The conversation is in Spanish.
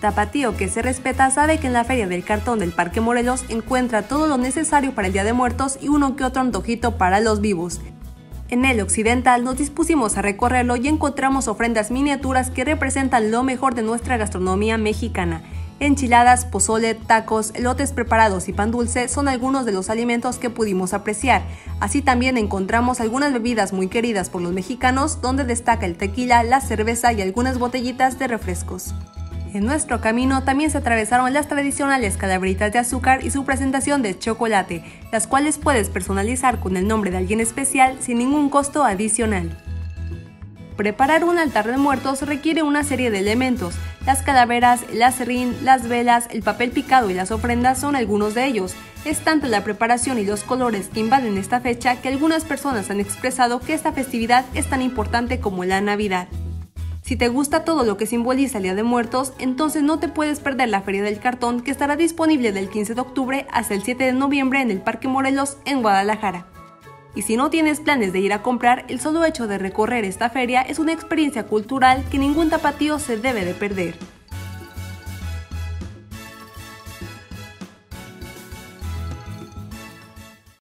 Tapatío que se respeta sabe que en la Feria del Cartón del Parque Morelos encuentra todo lo necesario para el Día de Muertos y uno que otro antojito para los vivos. En el occidental nos dispusimos a recorrerlo y encontramos ofrendas miniaturas que representan lo mejor de nuestra gastronomía mexicana. Enchiladas, pozole, tacos, elotes preparados y pan dulce son algunos de los alimentos que pudimos apreciar. Así también encontramos algunas bebidas muy queridas por los mexicanos, donde destaca el tequila, la cerveza y algunas botellitas de refrescos. En nuestro camino también se atravesaron las tradicionales calaveritas de azúcar y su presentación de chocolate, las cuales puedes personalizar con el nombre de alguien especial sin ningún costo adicional. Preparar un altar de muertos requiere una serie de elementos. Las calaveras, el acerrín, las velas, el papel picado y las ofrendas son algunos de ellos. Es tanto la preparación y los colores que invaden esta fecha que algunas personas han expresado que esta festividad es tan importante como la Navidad. Si te gusta todo lo que simboliza el Día de Muertos, entonces no te puedes perder la Feria del Cartón que estará disponible del 15 de octubre hasta el 7 de noviembre en el Parque Morelos en Guadalajara. Y si no tienes planes de ir a comprar, el solo hecho de recorrer esta feria es una experiencia cultural que ningún tapatío se debe de perder.